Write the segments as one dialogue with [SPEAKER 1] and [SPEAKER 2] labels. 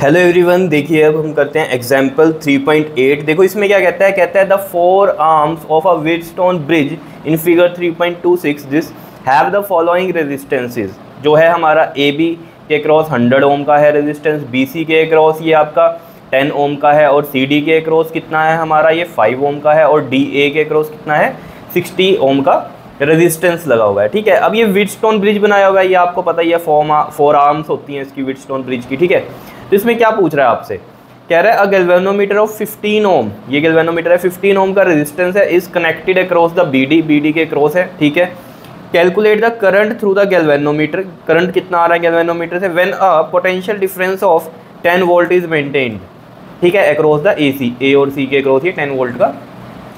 [SPEAKER 1] Hello everyone देखिए अब हम करते हैं एग्ज़ाम्पल 3.8 देखो इसमें क्या कहता है? कहता है the four arms of a Wheatstone bridge in figure 3.26 this have the following resistances जो है हमारा ए बी के क्रॉस 100 ओम का है रेजिस्टेंस बी सी के क्रॉस ये आपका 10 ओम का है और सी डी के क्रॉस कितना है हमारा? ये 5 ओम का है और डी ए के क्रॉस कितना है? 60 ओम का रेजिस्टेंस लगा हुआ है, ठीक है? अब ये विडस्टोन ब्रिज बनाया हुआ है, ये आपको पता ही है फोर आर्म्स होती हैं इसकी विडस्टोन ब्रिज की, ठीक है? तो इसमें क्या पूछ रहा है आपसे? कह रहा है, अ गैल्वेनोमीटर ऑफ़ 15 ओम ये गैल्वेनोमीटर है 15 ओम का रेजिस्टेंस है is connected across the BD BD के क्रॉस है, ठीक है? Calculate the current through the galvanometer current कितना आ रहा है गैल्वेनोमीटर से? When a potential difference of 10 volt is maintained ठीक है? अक्रॉस द ए सी ए और सी के क्रॉस ये 10 वोल्ट का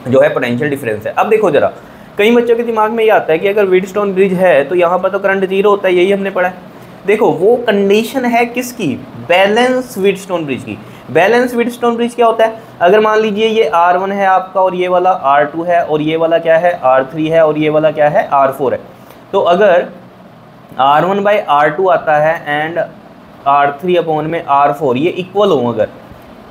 [SPEAKER 1] जो है पोटेंशियल डिफरेंस है। अब देखो जरा, कई बच्चों के दिमाग में ये आता है कि अगर विडस्टोन ब्रिज है तो यहाँ पर तो करंट ज़ीरो होता है, यही हमने पढ़ा है। देखो, वो कंडीशन है किसकी? बैलेंस विडस्टोन ब्रिज की। बैलेंस विडस्टोन ब्रिज क्या होता है? अगर मान लीजिए ये आर वन है आपका और ये वाला आर टू है और ये वाला क्या है? आर थ्री है और ये वाला क्या है? आर फोर है। तो अगर R one by R two आता है एंड आर थ्री अपॉन में आर फोर ये इक्वल हो अगर,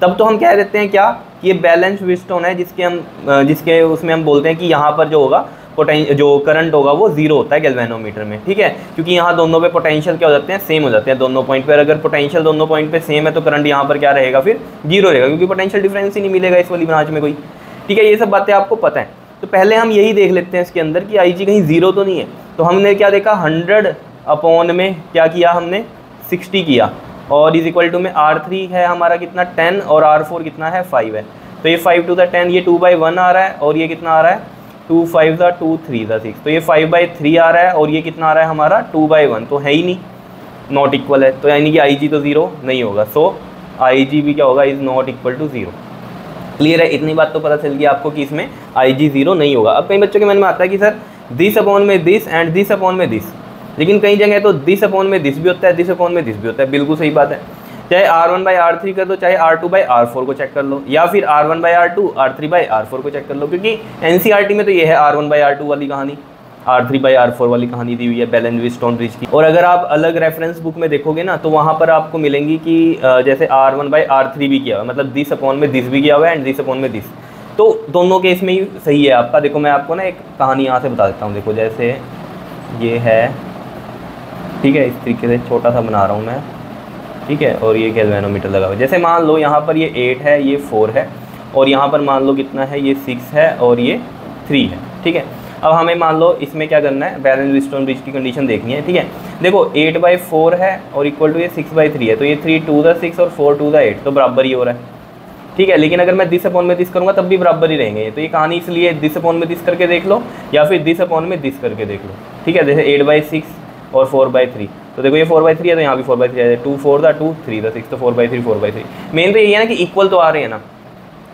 [SPEAKER 1] तब तो हम कह देते हैं क्या? ये बैलेंस विडस्टोन है जिसके हम, जिसके उसमें हम बोलते हैं कि यहाँ पर जो होगा जो करंट होगा वो ज़ीरो होता है गैल्वेनोमीटर में, ठीक है? क्योंकि यहाँ दोनों पे पोटेंशियल क्या हो जाते हैं? सेम हो जाते हैं दोनों पॉइंट पर अगर पोटेंशियल दोनों पॉइंट पे सेम है तो करंट यहाँ पर क्या रहेगा? फिर ज़ीरो रहेगा, क्योंकि पोटेंशियल डिफरेंस ही नहीं मिलेगा इस वाली ब्रांच में कोई। ठीक है, ये सब बातें आपको पता है। तो पहले हम यही देख लेते हैं इसके अंदर कि आई कहीं ज़ीरो तो नहीं है। तो हमने क्या देखा? हंड्रेड अपॉन में क्या किया हमने? सिक्सटी किया। और इज़ इक्वल टू में आर थ्री है हमारा कितना? टेन और आर फोर कितना है? फाइव है। तो ये फाइव टू द टेन ये टू बाई वन आ रहा है और ये कितना आ रहा है? टू फाइव ज़ा टू थ्री ज़ा सिक्स तो ये फाइव बाई थ्री आ रहा है और ये कितना आ रहा है हमारा? टू बाई वन तो है ही नहीं। नॉट इक्वल है। तो यानी कि आई जी तो ज़ीरो नहीं होगा। सो आई जी भी क्या होगा? Is not equal to zero clear है? इतनी बात तो पता चल गई आपको कि इसमें आई जी ज़ीरो नहीं होगा। अब कई बच्चों के मन में आता है कि, सर दिस अपॉन में दिस एंड दिस अपॉन में दिस लेकिन कई जगह तो दिस अपॉन में दिस भी होता है दिस अपॉन में दिस भी होता है। बिल्कुल सही बात है। चाहे R one by R three कर दो, चाहे R two by R four को चेक कर लो, या फिर R one by R two R three by R four को चेक कर लो, क्योंकि एन टी में तो ये है R one by R two वाली कहानी R three by R four वाली कहानी दी हुई है विथ स्टोन ब्रिज की। और अगर आप अलग रेफरेंस बुक में देखोगे ना तो वहाँ पर आपको मिलेंगी कि जैसे R one by R three भी किया हुआ मतलब दिस अपॉन में दिस भी किया हुआ है एंड दिस अपॉन में दिस तो दोनों केस में ही सही है आपका। देखो, मैं आपको ना एक कहानी यहाँ से बता देता हूँ। देखो, जैसे ये है, ठीक है, इस तरीके से छोटा सा बना रहा हूँ मैं। ठीक है, और ये गैल्वेनोमीटर लगा हुआ जैसे मान लो यहाँ पर ये एट है, ये फोर है, और यहाँ पर मान लो कितना है, ये सिक्स है, और ये थ्री है, ठीक है? अब हमें मान लो इसमें क्या करना है बैलेंस रिस्टोन ब्रिज की कंडीशन देखनी है, ठीक है? देखो एट बाई फोर है, और इक्वल टू ये सिक्स बाई थ्री है तो ये थ्री टू द सिक्स और फोर टू द एट तो बराबर ही हो रहा है, ठीक है? लेकिन अगर मैं दिस अपॉन में दिस करूँगा, तब भी बराबर ही रहेंगे तो ये कहानी इसलिए दिस अपॉन में दिस करके देख लो, या फिर दिस अपॉन में दिस करके देख लो, ठीक है? जैसे एट बाई सिक्स और फोर बाई थ्री तो देखो ये फोर बाई थ्री है तो यहाँ भी फोर बाई थ्री है टू फोर था टू थ्री था सिक्स तो four by three four by three main तो यही है ना कि इक्वल तो आ रहे हैं ना।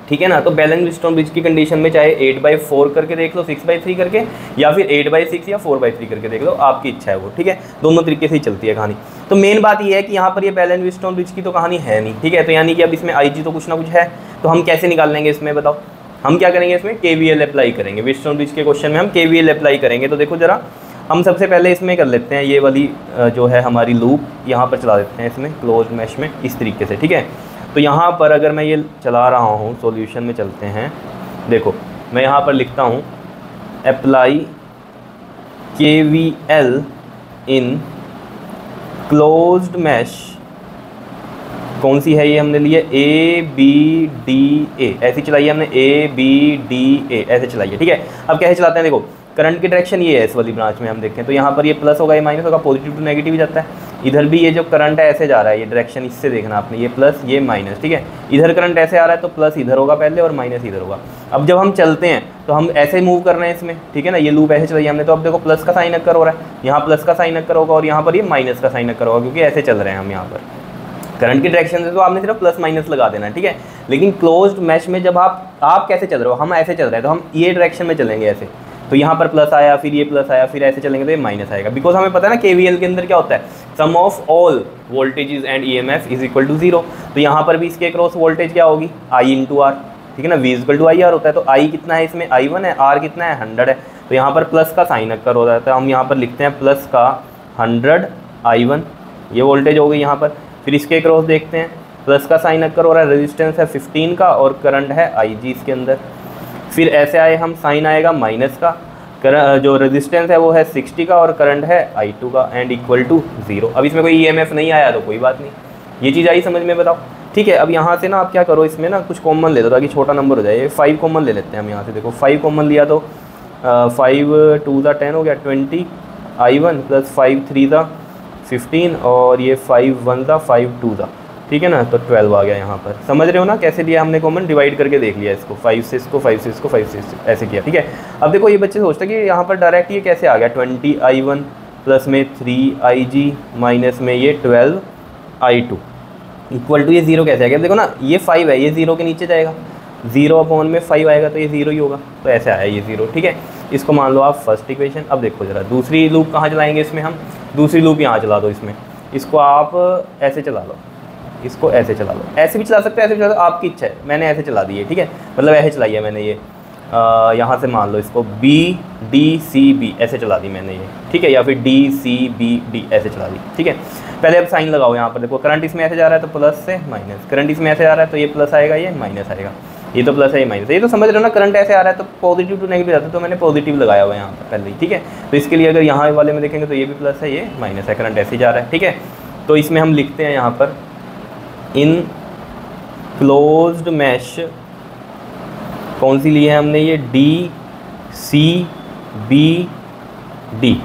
[SPEAKER 1] ठीक है ना? तो बैलेंस स्टोन ब्रिज की कंडीशन में चाहे एट बाई फोर करके देख लो सिक्स बाई थ्री करके, या फिर एट बाई सिक्स या फोर बाई थ्री करके देख लो, आपकी इच्छा है वो, ठीक है? दोनों तरीके से ही चलती है कहानी। तो मेन बात ये है कि यहाँ पर ये बैलेंस स्टोन ब्रिज की तो कहानी है नहीं, ठीक है? तो यानी कि अब इसमें आईजी तो कुछ ना कुछ है तो हम कैसे निकाल लेंगे इसमें, बताओ? हम क्या करेंगे इसमें? के अप्लाई करेंगे। विस्टोन ब्रिज के क्वेश्चन में हम के अप्लाई करेंगे। तो देखो जरा हम सबसे पहले इसमें कर लेते हैं ये वाली जो है हमारी लूप यहाँ पर चला देते हैं इसमें, क्लोज मैश में, इस तरीके से, ठीक है? तो यहाँ पर अगर मैं ये चला रहा हूँ, सॉल्यूशन में चलते हैं, देखो, मैं यहाँ पर लिखता हूँ apply K V L in closed mesh कौन सी है ये हमने लिए ए बी डी ए ऐसी चलाई है हमने ए बी डी ए ऐसे चलाई है, ठीक है? अब कैसे चलाते हैं, देखो करंट की डायरेक्शन ये है इस वाली ब्रांच में हम देखें तो यहाँ पर ये प्लस होगा, ये माइनस होगा पॉजिटिव टू नेगेटिव ही जाता है। इधर भी ये जो करंट है, ऐसे जा रहा है, ये डायरेक्शन इससे देखना आपने, ये प्लस ये माइनस ठीक है? इधर करंट ऐसे आ रहा है तो प्लस इधर होगा पहले और माइनस इधर होगा। अब जब हम चलते हैं तो हम ऐसे मूव कर रहे हैं इसमें, ठीक है ना? ये लूप ऐसे चलाइए हमने तो अब देखो प्लस का साइन अक्कर हो रहा है। यहाँ प्लस का साइन अक्कर होगा और यहाँ पर ये माइनस का साइन अक्कर होगा, क्योंकि ऐसे चल रहे हैं हम यहाँ पर। करंट की डायरेक्शन से तो आपने सिर्फ़ प्लस माइनस लगा देना, ठीक है? लेकिन क्लोज्ड मैच में जब आप आप कैसे चल रहे हो? हम ऐसे चल रहे हैं तो हम ये डायरेक्शन में चलेंगे ऐसे। तो यहाँ पर प्लस आया, फिर ये प्लस आया, फिर ऐसे चलेंगे तो ये माइनस आएगा। बिकॉज़ हमें पता है ना के के अंदर क्या होता है? Sum of all voltages and E M F is equal to zero तो यहाँ पर भी इसके क्रॉस वोल्टेज क्या होगी? आई इन टू आर ठीक है ना? V equal to I R होता है तो आई कितना है इसमें? आई वन है आर कितना है? हंड्रेड है। तो यहाँ पर प्लस का साइन अक्कर हो जाता है। हम यहाँ पर लिखते हैं प्लस का हंड्रेड आई वन ये वोल्टेज हो गई यहाँ पर। फिर इसके क्रॉस देखते हैं। प्लस का साइन अक्कर हो रहा है रेजिस्टेंस है 15 का और करंट है आई जी इसके अंदर। फिर ऐसे आए हम साइन आएगा माइनस का। कर, जो रेजिस्टेंस है वो है 60 का और करंट है आई टू का एंड इक्वल टू ज़ीरो अब इसमें कोई ई e नहीं आया तो कोई बात नहीं। ये चीज़ आई समझ में बताओ। ठीक है अब यहाँ से ना आप क्या करो इसमें ना कुछ कॉमन ले दो ताकि छोटा नंबर हो जाए। फाइव कॉमन ले लेते हैं हम यहाँ से देखो। फाइव कॉमन लिया तो फाइव टू ज़ा टेन हो गया twenty I one plus five three ज़ा फिफ्टीन और ये फाइव वन ज़ा फाइव टू ज़ा। ठीक है ना? तो ट्वेल्व आ गया यहाँ पर। समझ रहे हो ना कैसे लिया हमने कॉमन डिवाइड करके देख लिया इसको। फाइव से इसको फाइव से इसको फाइव से ऐसे किया, ठीक है? अब देखो ये बच्चे सोचते हैं कि यहाँ पर डायरेक्ट ये कैसे आ गया? ट्वेंटी आई वन प्लस में थ्री आई जी माइनस में ये twelve I two equal to ये ज़ीरो कैसे आ गया? देखो ना, ये फाइव है, ये ज़ीरो के नीचे जाएगा। ज़ीरो अपॉन में फाइव आएगा तो ये ज़ीरो ही होगा। तो ऐसे आया ये ज़ीरो ठीक है? इसको मान लो आप फ़र्स्ट इक्वेशन अब देखो जरा, दूसरी लूप कहाँ चलाएँगे इसमें हम? दूसरी लूप यहाँ चला दो इसमें। इसको आप ऐसे चला लो। इसको ऐसे चला लो। ऐसे भी चला सकते हैं, ऐसे भी चला आपकी इच्छा है। मैंने ऐसे चला दी है, ठीक है? मतलब ऐसे चलाई है मैंने ये। यहाँ से मान लो इसको। बी डी सी बी ऐसे चला दी मैंने ये। ठीक है? या फिर डी सी बी डी ऐसे चला दी। ठीक है? पहले अब साइन लगाओ यहाँ पर। देखो करंट इसमें ऐसे जा रहा है तो प्लस से माइनस करंट इसमें ऐसे आ रहा है तो ये प्लस आएगा, ये माइनस आएगा। ये तो प्लस है, ये माइनस है। ये तो समझ रहे हो ना करंट ऐसे आ रहा है तो पॉजिटिव टू नेगेटिव जाता है तो मैंने पॉजिटिव लगाया हुआ है यहाँ पर पहले ही, ठीक है? तो इसके लिए अगर यहाँ वाले में देखेंगे तो ये भी प्लस है, ये माइनस है। करंट ऐसे ही जा रहा है, ठीक है? तो इसमें हम लिखते हैं यहाँ पर इन क्लोज्ड मैश, कौन सी ली है हमने ये? D C B D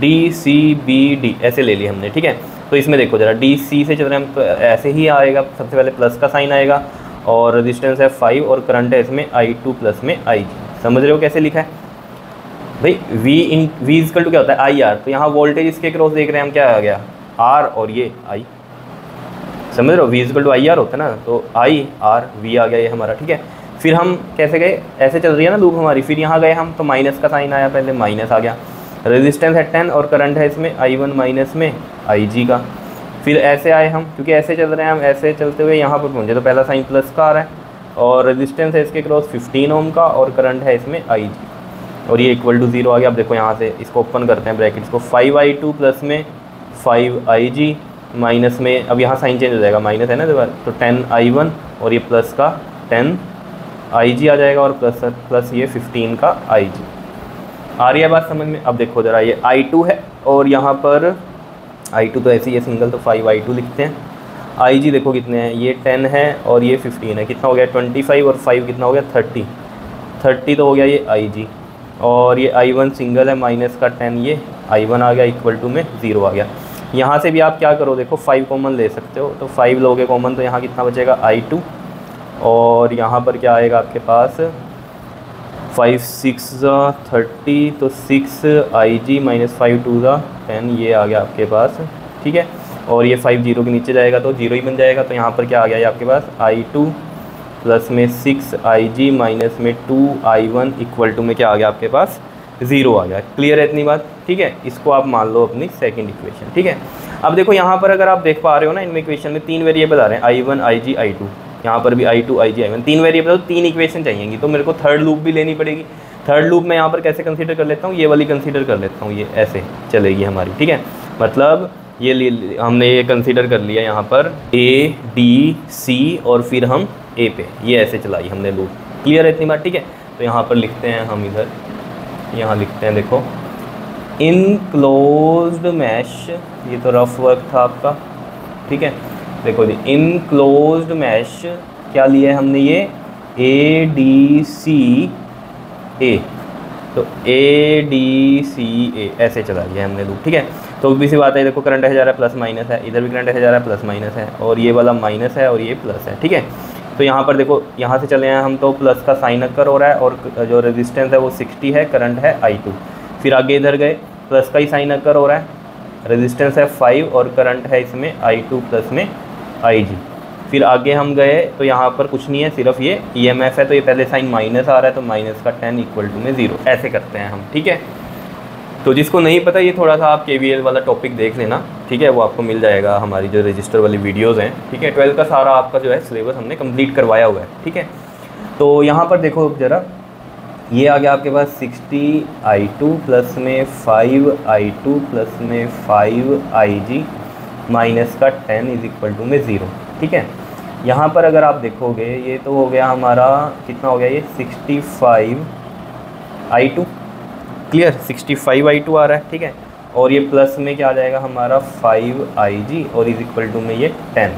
[SPEAKER 1] D C B D ऐसे ले ली हमने, ठीक है? तो इसमें देखो ज़रा डी सी से चल रहे हम तो ऐसे ही आएगा, सबसे पहले प्लस का साइन आएगा, और रेजिस्टेंस है फाइव और करंट है इसमें आई टू प्लस में आई समझ रहे हो कैसे लिखा है? भाई V in V equal to क्या होता है? आई आर तो यहाँ वोल्टेज इसके क्रॉस देख रहे हैं हम, क्या आ गया? आर और ये आई समझ रहे हो? V equal to I R होता है ना? तो आई आर वी आ गया ये हमारा, ठीक है? फिर हम कैसे गए? ऐसे चल रही है ना लूप हमारी। फिर यहाँ गए हम तो माइनस का साइन आया, पहले माइनस आ गया। रेजिस्टेंस है टेन और करंट है इसमें आई वन माइनस में आई जी का। फिर ऐसे आए हम, क्योंकि ऐसे चल रहे हैं हम, ऐसे चलते हुए यहाँ पर पहुँचे। तो पहला साइन प्लस का आ रहा है और रेजिस्टेंस है इसके क्रॉस फिफ्टीन ओम का और करंट है इसमें आई जी और ये इक्वल टू ज़ीरो आ गया। अब देखो यहाँ से इसको ओपन करते हैं ब्रैकेट्स को। फाइव आई टू प्लस में फाइव आई जी माइनस में, अब यहाँ साइन चेंज हो जाएगा, माइनस है ना तो टेन आई वन और ये प्लस का टेन आई जी आ जाएगा और प्लस प्लस ये फिफ्टीन का आई जी। आ रही है बात समझ में? अब देखो ज़रा, ये आई टू है और यहाँ पर आई टू तो ऐसे ही है, सिंगल तो फाइव आई टू लिखते हैं। आई जी देखो कितने हैं, ये टेन है और ये फिफ्टीन है। कितना हो गया? ट्वेंटी फाइव और फाइव कितना हो गया? थर्टी। थर्टी तो हो गया ये आई जी। और ये आई वन सिंगल है, माइनस का टेन ये आई वन आ गया, इक्वल टू में ज़ीरो आ गया। यहाँ से भी आप क्या करो, देखो फाइव कॉमन ले सकते हो। तो फाइव लोगे कॉमन तो यहाँ कितना बचेगा? आई टू और यहाँ पर क्या आएगा आपके पास? फाइव सिक्स ज़ा थर्टी तो six I G minus five two ज़ा टेन ये आ गया आपके पास। ठीक है? और ये फाइव ज़ीरो के नीचे जाएगा तो ज़ीरो ही बन जाएगा। तो यहाँ पर क्या आ गया ये आपके पास? आई टू प्लस में सिक्स आई जी माइनस में two I one equal to में क्या आ गया आपके पास? ज़ीरो आ गया क्लियर है इतनी बात? ठीक है? इसको आप मान लो अपनी सेकेंड इक्वेशन ठीक है? अब देखो, यहाँ पर अगर आप देख पा रहे हो ना, इनमें इक्वेशन में तीन वेरिएबल आ रहे हैं I one I G I to यहाँ पर भी I two I G I one तीन वेरिएबल तो तीन इक्वेशन चाहिएगी तो मेरे को थर्ड लूप भी लेनी पड़ेगी। थर्ड लूप मैं यहाँ पर कैसे कंसीडर कर लेता हूँ? ये वाली कंसीडर कर लेता हूँ, ये ऐसे चलेगी हमारी, ठीक है? मतलब ये हमने ये कंसीडर कर लिया यहाँ पर ए डी सी और फिर हम ए पे। ये ऐसे चलाई हमने लूप क्लियर है इतनी बात, ठीक है? तो यहाँ पर लिखते हैं हम इधर। यहाँ लिखते हैं, देखो। इन क्लोज्ड मैश ये तो रफ वर्क था आपका, ठीक है? देखो जी इन क्लोज्ड मैश क्या लिया है हमने ये? ए डी सी ए तो ए डी सी ए ऐसे चला लिया हमने लूप ठीक है? तो भी सी बात है, देखो करंट है जा रहा है प्लस माइनस है, इधर भी करंट है जा रहा है प्लस माइनस है, और ये वाला माइनस है, और ये प्लस है, ठीक है? तो यहाँ पर देखो, यहाँ से चले हैं हम तो प्लस का साइन अक्कर हो रहा है और जो रेजिस्टेंस है वो सिक्सटी है करंट है आई टू फिर आगे इधर गए प्लस का ही साइन अक्कर हो रहा है रेजिस्टेंस है फाइव और करंट है इसमें आई टू प्लस में आई जी फिर आगे हम गए तो यहाँ पर कुछ नहीं है, सिर्फ़ ये ई एम एफ़ है तो ये पहले साइन माइनस आ रहा है तो माइनस का टेन इक्वल टू में ज़ीरो ऐसे करते हैं हम, ठीक है? तो जिसको नहीं पता, ये थोड़ा सा आप के वाला टॉपिक देख लेना, ठीक है? वो आपको मिल जाएगा हमारी जो रजिस्टर वाली वीडियोज़ हैं, ठीक है? ट्वेल्थ का सारा आपका जो है सिलेबस हमने कंप्लीट करवाया हुआ है, ठीक है? तो यहाँ पर देखो ज़रा, ये आ गया आपके पास सिक्सटी आई टू प्लस में फाइव आई टू प्लस में फाइव आई जी माइनस का टेन इज़ इक्वल टू में ज़ीरो ठीक है? यहाँ पर अगर आप देखोगे, ये तो हो गया हमारा, कितना हो गया ये? Sixty five I two clear sixty five I two आ रहा है, ठीक है? और ये प्लस में क्या आ जाएगा? हमारा फाइव आई जी और इज़ इक्वल टू में ये टेन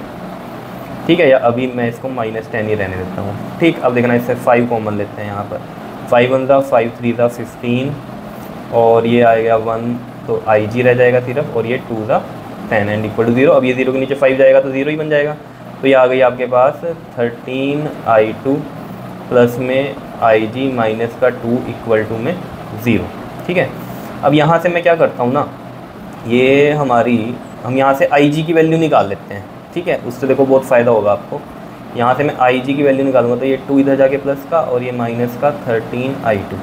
[SPEAKER 1] ठीक है, या अभी मैं इसको माइनस टेन ही रहने देता हूँ। ठीक, अब देखना इससे फाइव कॉमन लेते हैं यहाँ पर। फाइव वन ज़ा फाइव थ्री ज़ा फिफ्टीन और ये आएगा वन तो आई जी रह जाएगा सिर्फ़, और ये टू ज़ा ten and equal to zero अब ये ज़ीरो के नीचे फाइव जाएगा तो ज़ीरो ही बन जाएगा। तो ये आ गई आपके पास थर्टीन आई टू प्लस में आई जी माइनस का टू इक्वल टू में ज़ीरो ठीक है? अब यहाँ से मैं क्या करता हूँ ना, ये हमारी, हम यहाँ से आई जी की वैल्यू निकाल लेते हैं, ठीक है? उससे देखो बहुत फ़ायदा होगा आपको। यहाँ से मैं आई जी की वैल्यू निकालूँगा तो ये टू इधर जाके प्लस का और ये माइनस का थर्टीन आई टू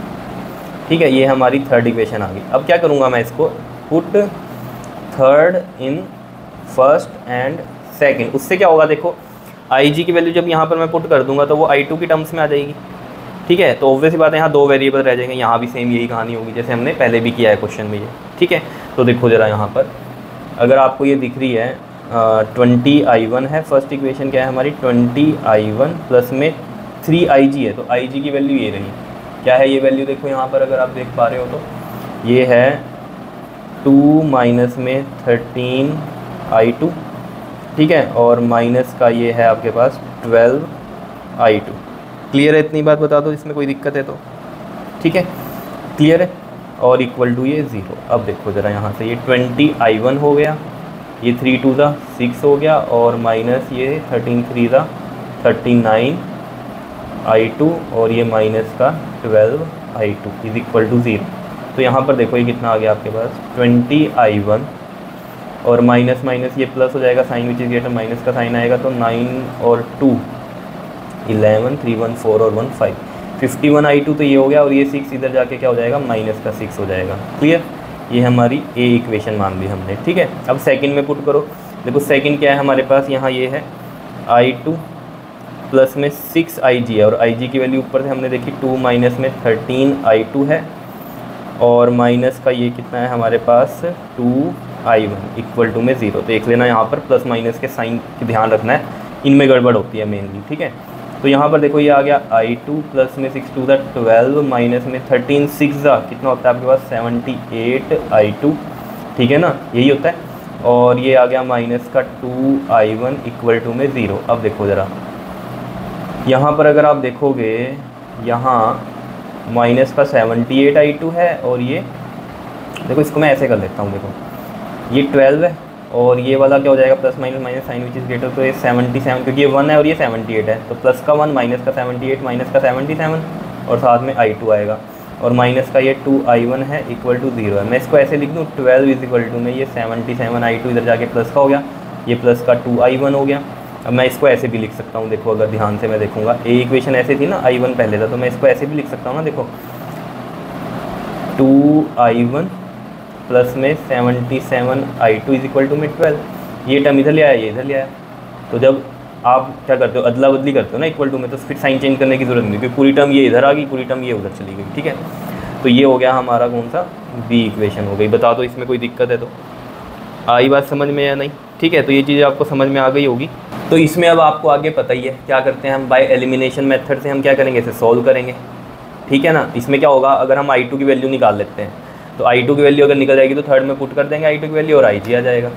[SPEAKER 1] ठीक है? ये हमारी थर्ड इक्वेशन आ गई। अब क्या करूँगा मैं इसको? Put third in first and second उससे क्या होगा देखो? आई जी की वैल्यू जब यहाँ पर मैं पुट कर दूँगा तो वो आई टू की टर्म्स में आ जाएगी। ठीक है? तो ऑब्वियसली बात है, यहाँ दो वेरिएबल रह जाएँगे, यहाँ भी सेम यही कहानी होगी, जैसे हमने पहले भी किया है क्वेश्चन में ये, ठीक है? तो देखो ज़रा यहाँ पर, अगर आपको ये दिख रही है ट्वेंटी आई वन है फ़र्स्ट इक्वेशन क्या है हमारी? ट्वेंटी आई वन प्लस में थ्री आई जी है तो आई जी की वैल्यू ये रही। क्या है ये वैल्यू देखो यहाँ पर, अगर आप देख पा रहे हो तो? ये है टू माइनस में थर्टीन आई टू ठीक है? और माइनस का ये है आपके पास ट्वेल्व आई टू क्लियर है इतनी बात बता दो, इसमें कोई दिक्कत है तो। ठीक है? क्लियर है? और इक्वल टू ये ज़ीरो अब देखो ज़रा यहाँ से, ये ट्वेंटी आई वन हो गया, ये थ्री टू ज़ा सिक्स हो गया, और माइनस ये थर्टीन थ्री ज़ा थर्टी नाइन आई टू और ये माइनस का twelve I two is equal to zero तो यहाँ पर देखो ये कितना आ गया आपके पास ट्वेंटी आई वन और माइनस माइनस ये प्लस हो जाएगा sign which is greater minus का साइन आएगा तो नाइन और two eleven three one four और one five. Fifty one I two तो ये हो गया और ये सिक्स इधर जाके क्या हो जाएगा? माइनस का सिक्स हो जाएगा। क्लियर? ये हमारी ए इक्वेशन मान ली हमने, ठीक है? अब सेकंड में पुट करो। देखो, सेकंड क्या है हमारे पास? यहाँ ये है आई टू प्लस में सिक्स आई जी है और आई जी की वैल्यू ऊपर से हमने देखी, टू माइनस में थर्टीन आई टू है और माइनस का ये कितना है हमारे पास? Two I one equal to में ज़ीरो। देख लेना यहाँ पर, प्लस माइनस के साइन ध्यान रखना है। इनमें गड़बड़ होती है मेनली, ठीक है? तो यहाँ पर देखो ये आ गया आई टू प्लस में सिक्स टू ट्वेल्व माइनस में थर्टीन सिक्स ज़ा कितना होता है आपके पास? सेवेंटी एट आई टू ठीक है ना? यही होता है। और ये आ गया माइनस का two I one equal to में ज़ीरो अब देखो ज़रा। यहाँ पर अगर आप देखोगे, यहाँ माइनस का सेवेंटी एट आई टू है और ये, देखो इसको मैं ऐसे कर लेता हूँ, देखो। ये ट्वेल्व है। और ये वाला क्या हो जाएगा plus minus minus sign which is greater तो ये सेवेंटी सेवन क्योंकि ये वन है और ये सेवेंटी एट है तो प्लस का वन माइनस का सेवेंटी एट माइनस का सेवेंटी सेवन और साथ में आई टू आएगा। और माइनस का ये टू आई वन है इक्वल टू ज़ीरो है। मैं इसको ऐसे लिख दूँ ट्वेल्व इज़ इक्वल टू में ये सेवेंटी सेवन आई टू इधर जाके प्लस का हो गया, ये प्लस का टू आई वन हो गया। अब मैं इसको ऐसे भी लिख सकता हूँ, देखो अगर ध्यान से मैं देखूँगा। ए इक्वेशन ऐसे थी ना आई वन पहले था तो मैं इसको ऐसे भी लिख सकता हूँ ना, देखो। टू आई वन प्लस में seventy seven I two is equal to में ट्वेल्व ये टर्म इधर ले आया, ये इधर ले आया। तो जब आप क्या करते हो अदला बदली करते हो ना इक्वल टू में तो फिर साइन चेंज करने की ज़रूरत नहीं, क्योंकि पूरी टर्म ये इधर आ गई, पूरी टर्म ये उधर चली गई, ठीक है? तो ये हो गया हमारा कौन सा? बी इक्वेशन हो गई। बता दो, इसमें कोई दिक्कत है तो। आई बात समझ में या नहीं? ठीक है तो ये चीज़ आपको समझ में आ गई होगी। तो इसमें अब आपको आगे पता ही है, क्या करते हैं हम? बाय एलिमिनेशन मेथड से हम क्या करेंगे? इसे सॉल्व करेंगे। ठीक है ना? इसमें क्या होगा? अगर हम आई टू की वैल्यू निकाल लेते हैं तो आई टू की वैल्यू अगर निकल जाएगी तो थर्ड में पुट कर देंगे आई टू की वैल्यू और आई जी आ जाएगा।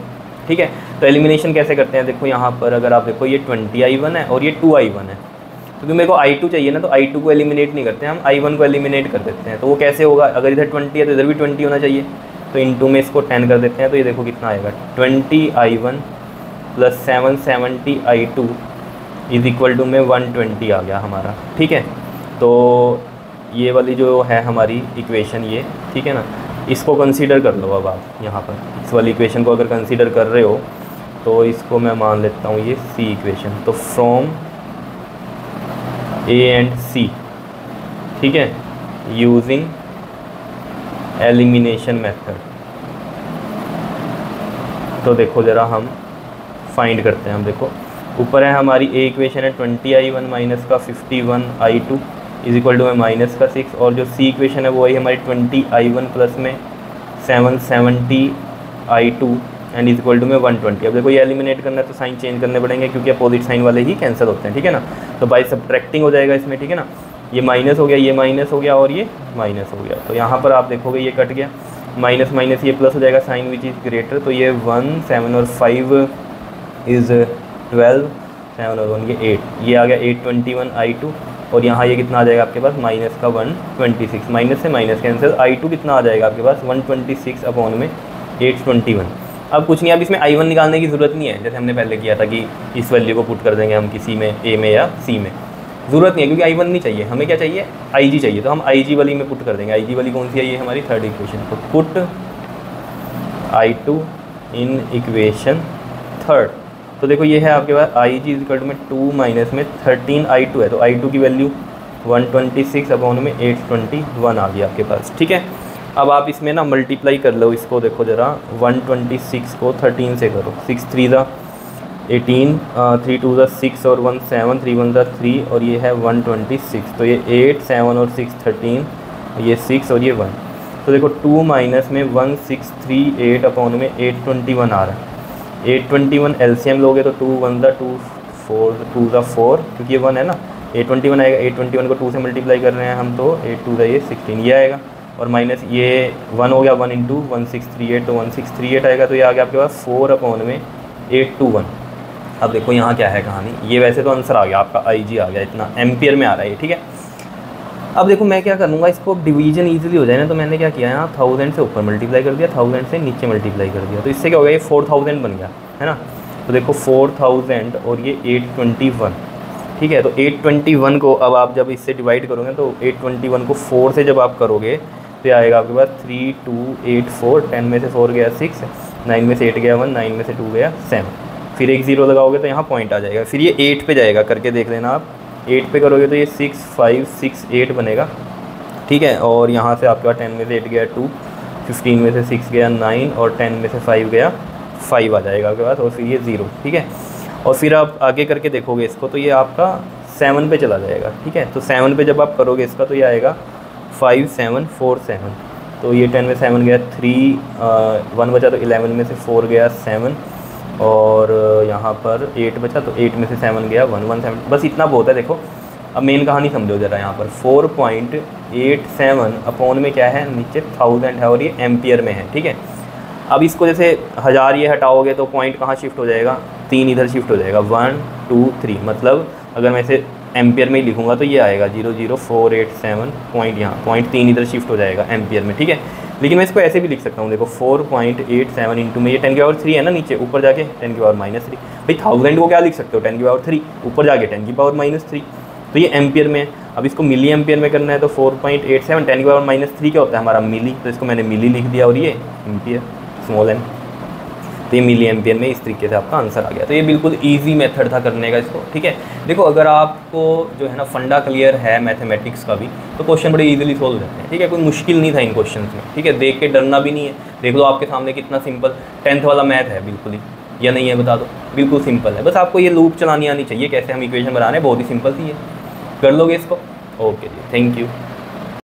[SPEAKER 1] ठीक है? तो एलिमिनेशन कैसे करते हैं? देखो यहाँ पर अगर आप देखो ये ट्वेंटी आई वन है और ये टू आई वन है। क्योंकि तो मेरे को आई टू चाहिए ना तो आई टू को एलिमिनेट नहीं करते हैं हम आई वन को एलिमिनेट कर देते हैं। तो वो कैसे होगा? अगर इधर ट्वेंटी है तो इधर भी ट्वेंटी होना चाहिए। तो इन टू में इसको टेन कर देते हैं तो ये देखो कितना आएगा। Twenty I one plus seven seventy I two is equal to में वन ट्वेंटी आ गया हमारा। ठीक है? तो ये वाली जो है हमारी इक्वेशन ये, ठीक है ना? इसको कंसीडर कर लो अब आप यहाँ पर। इस वाली इक्वेशन को अगर कंसीडर कर रहे हो तो इसको मैं मान लेता हूँ ये सी इक्वेशन तो फ्रॉम ए एंड सी ठीक है? यूजिंग एलिमिनेशन मेथड तो देखो ज़रा हम फाइंड करते हैं, हम देखो। ऊपर है हमारी ए इक्वेशन है ट्वेंटी आई वन माइनस का fifty one I two is equal to में माइनस का सिक्स, और जो सी इक्वेशन है, वो वही हमारी ट्वेंटी आई वन प्लस में seven seventy I two and is equal to में वन ट्वेंटी। अब देखो, ये एलिमिनेट करना है तो साइन चेंज करने पड़ेंगे, क्योंकि अपोजिट साइन वाले ही कैंसिल होते हैं, ठीक है ना? तो बाई सब्ट्रैक्टिंग हो जाएगा इसमें, ठीक है ना? ये माइनस हो गया, ये माइनस हो गया, और ये माइनस हो गया। तो यहाँ पर आप देखोगे, ये कट गया। माइनस माइनस ये प्लस हो जाएगा साइन विच इज़ ग्रेटर तो ये वन सेवन और फाइव इज़ ट्वेल्व सेवन और वन ये एट ये आ गया eight twenty one I two और यहाँ ये कितना आ जाएगा आपके पास? माइनस का वन ट्वेंटी सिक्स। माइनस से माइनस कैंसिल आई टू कितना आ जाएगा आपके पास? वन ट्वेंटी सिक्स अपॉन में एट ट्वेंटी वन। अब कुछ नहीं, अब इसमें आई वन निकालने की ज़रूरत नहीं है। जैसे हमने पहले किया था कि इस वैल्यू को पुट कर देंगे हम किसी में ए में या सी में। ज़रूरत नहीं है, क्योंकि आई वन नहीं चाहिए। हमें क्या चाहिए? आई जी चाहिए। तो हम आई जी वाली में पुट कर देंगे। आई जी वाली कौन सी है ये हमारी थर्ड इक्वेशन तो put I two in equation third तो देखो, ये है आपके पास आई जी इजिकल में टू माइनस में थर्टीन आई टू है तो आई टू की value one twenty six upon में एट ट्वेंटी वन आ गया आपके पास, ठीक है? अब आप इसमें ना मल्टीप्लाई कर लो इसको, देखो ज़रा वन ट्वेंटी सिक्स को थर्टीन से करो सिक्स थ्री ज़ा एटीन थ्री टू ज़ा सिक्स और वन सेवन थ्री वन ज़ा थ्री और ये है वन ट्वेंटी सिक्स तो ये एट सेवन और सिक्स थर्टीन ये सिक्स और ये वन तो देखो टू माइनस में one six three eight upon में एट ट्वेंटी वन आ रहा है। Eight twenty one L C M लोगे तो टू वन ज़ा टू फोर टू ज़ा फोर क्योंकि ये वन है ना। एट ट्वेंटी वन आएगा, एट ट्वेंटी वन को टू से मल्टीप्लाई कर रहे हैं हम तो एट टू ज़ा ये सिक्सटीन ये आएगा। और माइनस ये वन हो गया one into one six three eight तो वन सिक्स थ्री एट आएगा तो ये आ गया आपके पास फोर अपॉन में एट टू वन अब देखो यहाँ क्या है कहानी। ये वैसे तो आंसर आ गया, आपका आई जी आ गया, इतना एम्पियर में आ रहा है, ठीक है? अब देखो मैं क्या करूँगा, इसको डिवीज़न ईजिली हो जाए ना तो मैंने क्या किया यहाँ थाउज़ेंड से ऊपर मल्टीप्लाई कर दिया थाउज़ेंड से नीचे मल्टीप्लाई कर दिया। तो इससे क्या हो गया, ये फोर थाउज़ेंड बन गया, है ना? तो देखो फोर थाउज़ेंड और ये एट ट्वेंटी वन ठीक है? तो एट ट्वेंटी वन को अब आप जब इससे डिवाइड करोगे तो एट ट्वेंटी वन को फोर से जब आप करोगे तो आएगा आपके पास three two eight four ten में से फोर गया सिक्स नाइन में से एट गया वन नाइन में से टू गया सेवन फिर एक ज़ीरो लगाओगे तो यहाँ पॉइंट आ जाएगा। फिर ये एट पे जाएगा, करके देख लेना आप। एट पे करोगे तो ये सिक्स, फाइव, सिक्स, एट बनेगा। ठीक है? और यहाँ से आपके टेन में से एट गया, टू। फिफ्टीन में से सिक्स गया, नाइन। और टेन में से फाइव गया, फाइव आ जाएगा आपके पास। और फिर ये ज़ीरो, ठीक है? और फिर आप आगे करके देखोगे इसको तो ये आपका सेवन पे चला जाएगा, ठीक है? तो सेवन पे जब आप करोगे इसका तो ये आएगा फाइव, सेवन, फोर, सेवन। तो ये टेन में सेवन गया, थ्री वन बचा तो इलेवन में से फोर गया, सेवन। और यहाँ पर एट बचा तो एट में से सेवन गया वन वन सेवन बस इतना बहुत है, देखो। अब मेन कहानी समझो ज़रा यहाँ पर। Four point eight seven upon में क्या है? नीचे थाउज़ेंड है और ये एम्पियर में है, ठीक है? अब इसको जैसे हज़ार ये हटाओगे तो पॉइंट कहाँ शिफ्ट हो जाएगा? तीन इधर शिफ्ट हो जाएगा। वन टू थ्री मतलब अगर मैं इसे एम्पियर में ही लिखूँगा तो ये आएगा zero zero four eight seven point यहाँ पॉइंट तीन इधर शिफ्ट हो जाएगा एम्पियर में, ठीक है? लेकिन मैं इसको ऐसे भी लिख सकता हूँ, देखो four point eight seven into में ये टेन की पावर थ्री है ना नीचे, ऊपर जाके टेन की पावर माइनस थ्री भाई थाउज़ेंड को क्या लिख सकते हो? टेन की पावर थ्री ऊपर जाके टेन की पावर माइनस थ्री तो ये एम्पियर में अब इसको मिली एम्पियर में करना है तो four point eight seven ten की पावर माइनस थ्री क्या होता है हमारा? मिली तो इसको मैंने मिली लिख दिया और ये एम्पियर स्मॉल एम तो ये मिली एम्पियर में इस तरीके से आपका आंसर आ गया। तो ये बिल्कुल ईजी मेथड था करने का इसको, ठीक है? देखो, अगर आपको जो है ना फंडा क्लियर है मैथमेटिक्स का भी तो क्वेश्चन बड़े ईजिली सोल्व रहते हैं, ठीक है? कोई मुश्किल नहीं था इन क्वेश्चन में, ठीक है? देख के डरना भी नहीं है। देख लो आपके सामने कितना सिंपल टेंथ वाला मैथ है बिल्कुल ही, या नहीं है बता दो, बिल्कुल सिंपल है। बस आपको ये लूप चलानी आनी चाहिए, कैसे हम इक्वेशन बना रहे हैं, बहुत ही सिंपल सी है कर लोगे इसको? Okay ji thank you